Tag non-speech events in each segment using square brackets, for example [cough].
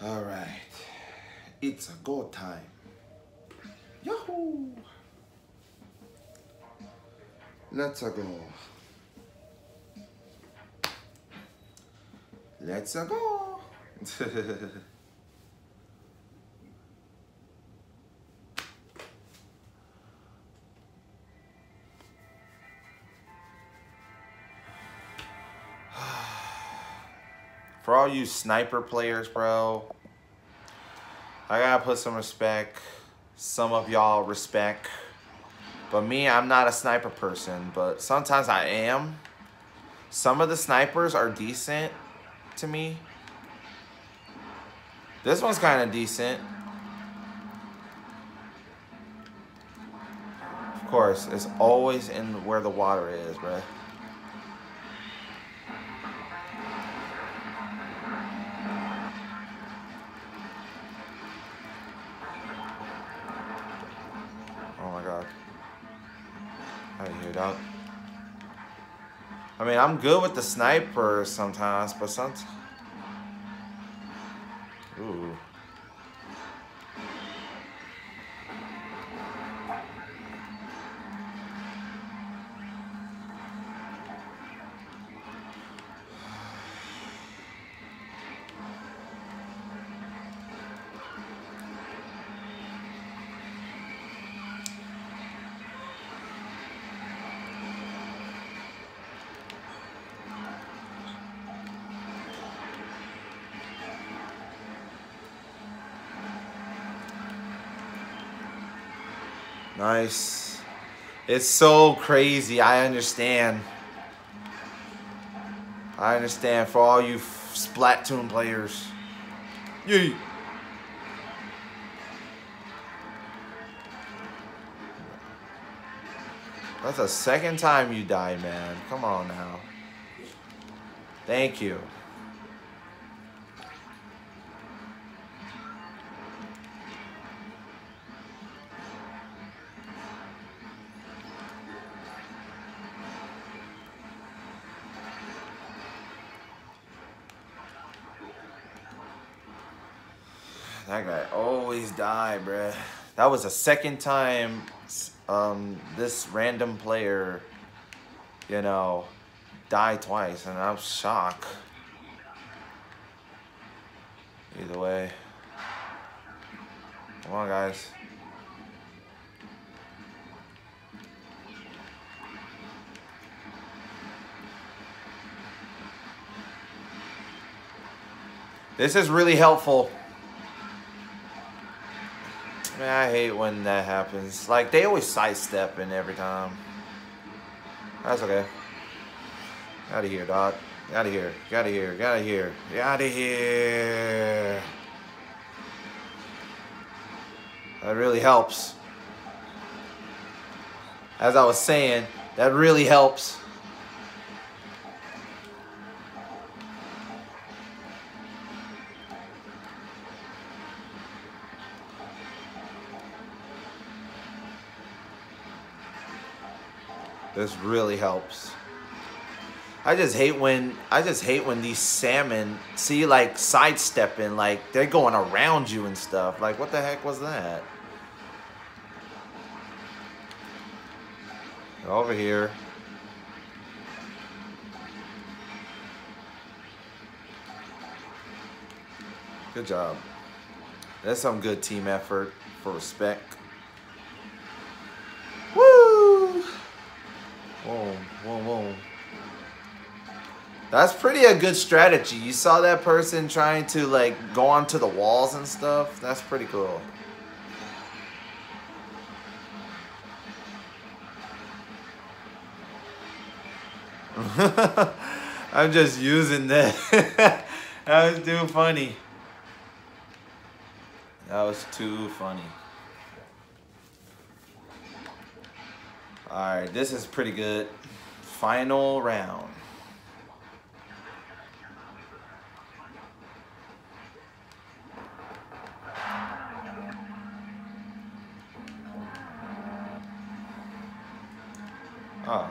All right. It's a go time. Yahoo! Let's go. Let's go. [laughs] For all you sniper players, bro, I gotta put some respect. Some of y'all respect. But me, I'm not a sniper person, but sometimes I am. Some of the snipers are decent to me. This one's kind of decent. Of course, it's always in where the water is, bruh. Dog. I mean, I'm good with the sniper sometimes, but sometimes... Nice. It's so crazy. I understand. I understand for all you Splatoon players. Yeet. That's the second time you die, man. Come on now. Thank you. That guy always die, bruh. That was the second time um, this random player, you know, died twice, and I'm shocked. Either way. Come on, guys. This is really helpful. Man, I hate when that happens. Like, they always sidestepping every time. That's okay. Out of here, dog. Out of here. Out of here. Out of here. Out of here. That really helps. As I was saying, that really helps. This really helps. I just hate when I just hate when these salmon see like sidestepping, like they're going around you and stuff. Like what the heck was that? Over here. Good job. That's some good team effort for respect. Whoa, whoa, whoa. That's pretty a good strategy. You saw that person trying to like go onto the walls and stuff. That's pretty cool. [laughs] I'm just using that. [laughs] that was too funny. That was too funny. Alright, this is pretty good. Final round. Oh,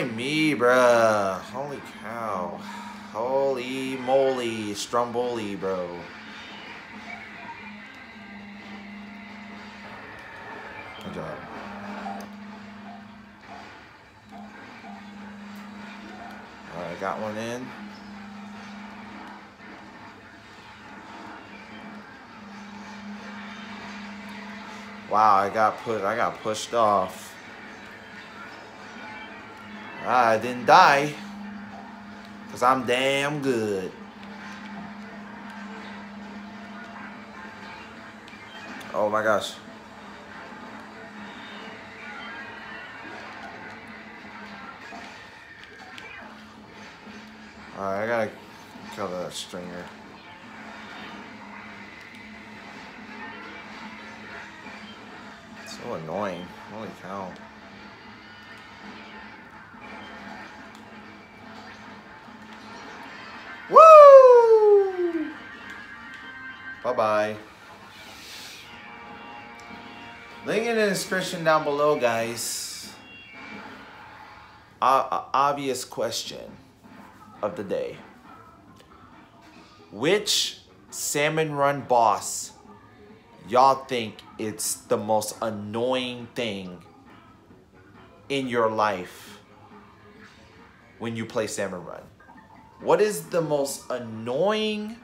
why me, bruh? Holy cow. Holy moly, Stromboli, bro. Good job. Alright, got one in. Wow, I got put I got pushed off. I didn't die. Cause I'm damn good. Oh my gosh. Alright, I gotta kill that stinger. So annoying. Holy cow. Bye-bye. Link in the description down below, guys. Uh, obvious question of the day. Which Salmon Run boss y'all think it's the most annoying thing in your life when you play Salmon Run? What is the most annoying?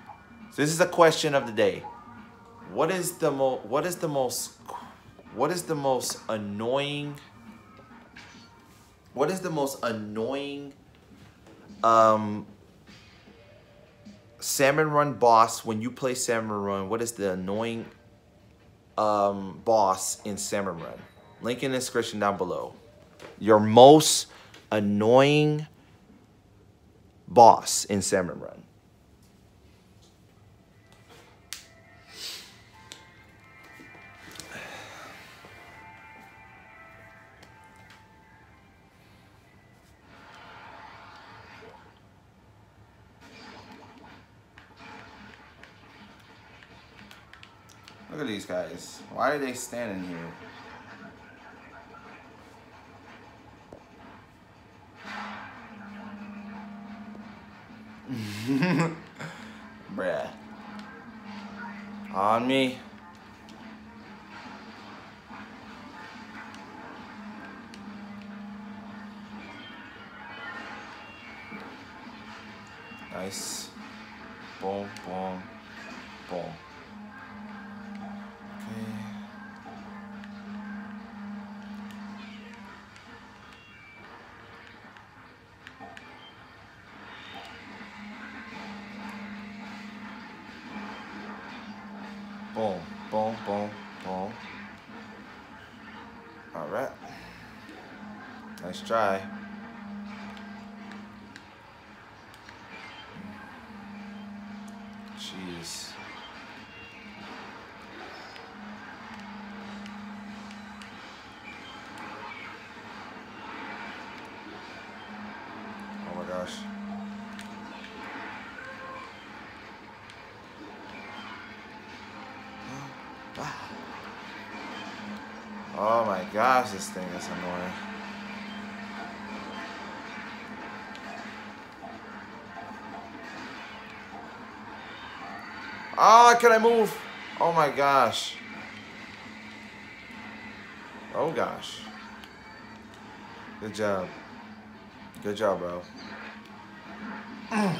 This is a question of the day. What is the mo? What is the most? What is the most annoying? What is the most annoying? Um. Salmon Run boss when you play Salmon Run. What is the annoying? Um, boss in Salmon Run. Link in the description down below. Your most annoying boss in Salmon Run. Look at these guys. Why are they standing here? [laughs] Bruh. On me. Nice. Boom, boom, boom, boom. All right. Nice try. Jeez. Oh my gosh. Oh my gosh, this thing is annoying. Ah, can I move? Oh my gosh. Oh gosh. Good job. Good job, bro. [sighs]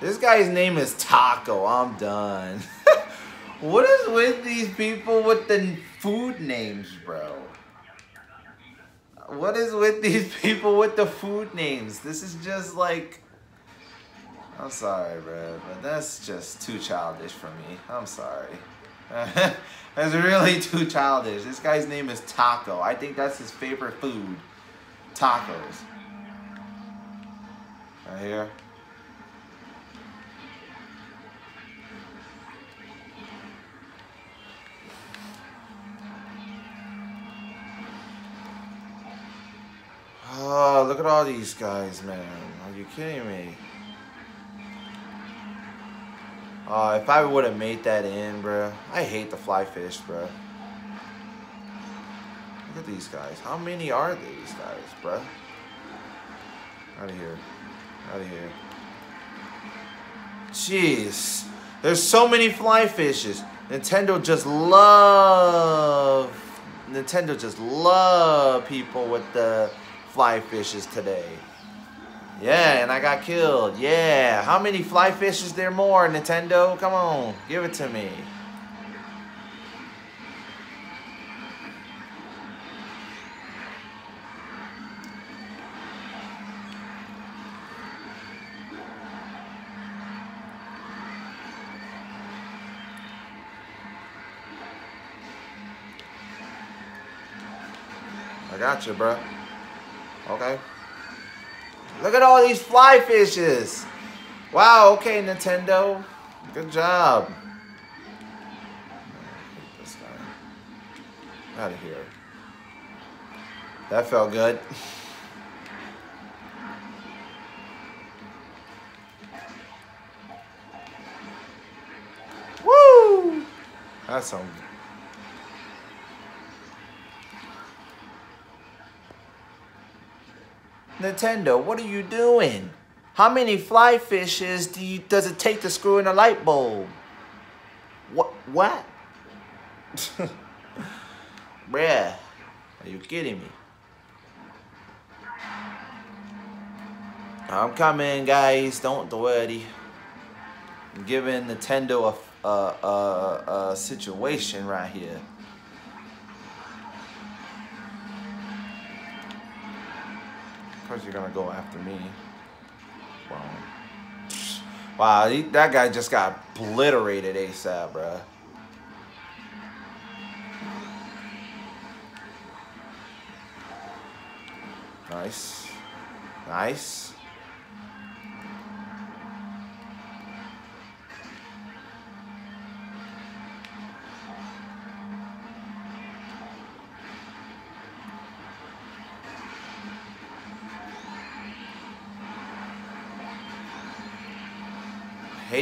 This guy's name is Taco. I'm done. [laughs] what is with these people with the food names, bro? What is with these [laughs] people with the food names? This is just like. I'm sorry, bro, but that's just too childish for me. I'm sorry. [laughs] that's really [laughs] too childish. This guy's name is Taco. I think that's his favorite food. Tacos. Right here. All these guys, man. Are you kidding me? Uh, if I would have made that in, bro. I hate the fly fish, bro. Look at these guys. How many are these guys, bro? Out of here. Out of here. Jeez. There's so many fly fishes. Nintendo just love Nintendo just love people with the fly fishes today. Yeah, and I got killed. Yeah. How many fly fishes there more, Nintendo? Come on. Give it to me. I got you, bro. Okay. Look at all these fly fishes. Wow, okay, Nintendo. Good job. Out of here. That felt good. [laughs] Woo! That's some Nintendo, what are you doing? How many fly fishes do you, does it take to screw in a light bulb? What? What? [laughs] Bruh, are you kidding me? I'm coming, guys. Don't worry. I'm giving Nintendo a, a, a, a situation right here. Course you're gonna go after me. Wow. Wow, he, that guy just got obliterated ASAP, bruh. Nice. Nice.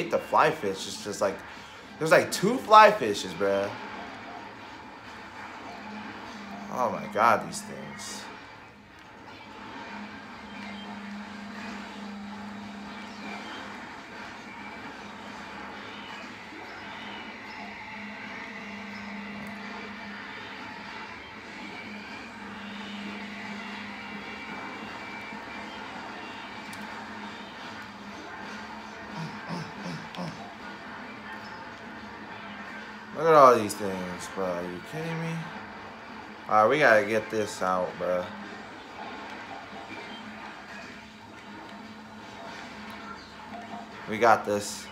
Hate the fly fish. It's just like, there's like two fly fishes, bruh. Oh my god, these things. Look at all these things, bro. Are you kidding me? Alright, we gotta get this out, bro. We got this.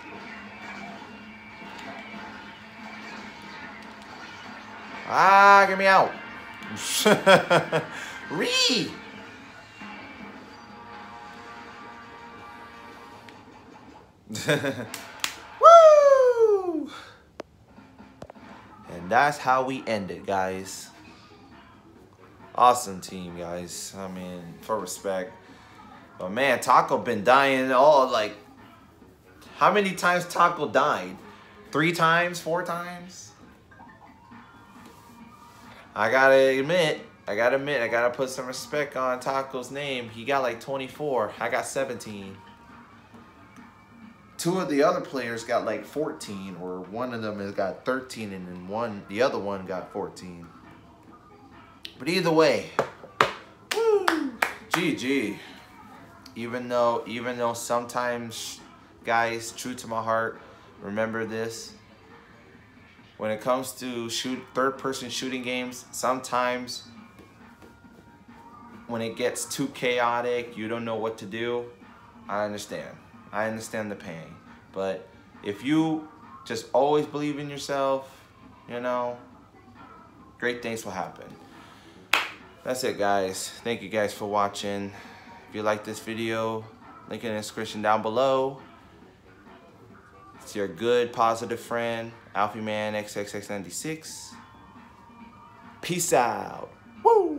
Ah, get me out. [laughs] Ree! [laughs] Woo! And that's how we end it, guys. Awesome team, guys. I mean, for respect. But man, Taco been dying all like how many times Taco died? Three times, four times? I gotta admit, I gotta admit, I gotta put some respect on Taco's name. He got like 24. I got 17. Two of the other players got like 14, or one of them has got 13, and then one, the other one got 14. But either way, woo, GG. Even though, even though sometimes, guys, true to my heart, remember this. When it comes to shoot third-person shooting games, sometimes when it gets too chaotic, you don't know what to do. I understand. I understand the pain. But if you just always believe in yourself, you know, great things will happen. That's it, guys. Thank you guys for watching. If you like this video, link in the description down below. It's your good, positive friend, Alfie Man XXX96. Peace out. Woo!